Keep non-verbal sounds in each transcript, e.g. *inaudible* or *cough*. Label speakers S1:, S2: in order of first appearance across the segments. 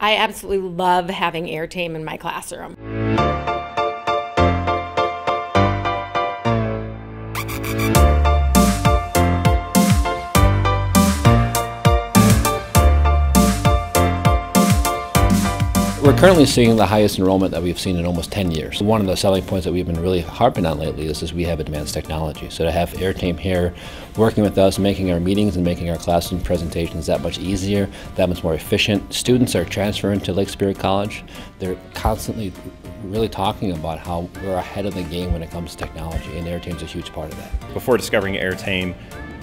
S1: I absolutely love having Airtame in my classroom.
S2: We're currently seeing the highest enrollment that we've seen in almost 10 years. One of the selling points that we've been really harping on lately is, is we have advanced technology. So to have Airtame here working with us, making our meetings and making our classroom presentations that much easier, that much more efficient. Students are transferring to Lake Superior College. They're constantly really talking about how we're ahead of the game when it comes to technology, and Airtame's a huge part of that.
S3: Before discovering Airtame,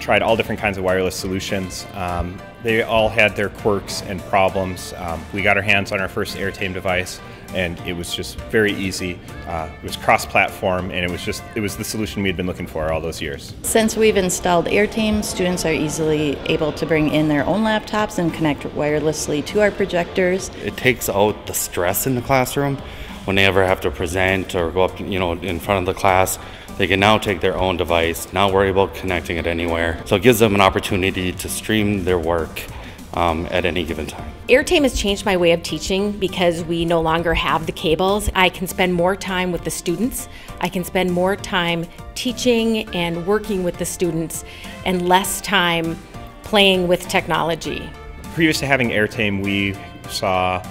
S3: tried all different kinds of wireless solutions. Um, they all had their quirks and problems. Um, we got our hands on our first Airtame device, and it was just very easy. Uh, it was cross-platform, and it was just it was the solution we had been looking for all those years.
S4: Since we've installed Airtame, students are easily able to bring in their own laptops and connect wirelessly to our projectors.
S5: It takes out the stress in the classroom when they ever have to present or go up, you know, in front of the class. They can now take their own device, not worry about connecting it anywhere. So it gives them an opportunity to stream their work um, at any given time.
S1: Airtame has changed my way of teaching because we no longer have the cables. I can spend more time with the students. I can spend more time teaching and working with the students and less time playing with technology.
S3: Previous to having Airtame, we saw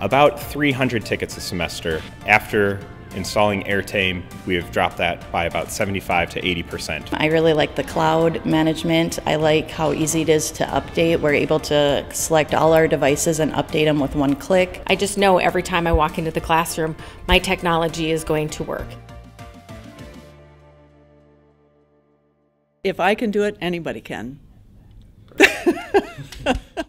S3: about 300 tickets a semester. After installing Airtame, we have dropped that by about 75 to 80%.
S4: I really like the cloud management. I like how easy it is to update. We're able to select all our devices and update them with one click.
S1: I just know every time I walk into the classroom, my technology is going to work.
S6: If I can do it, anybody can. *laughs*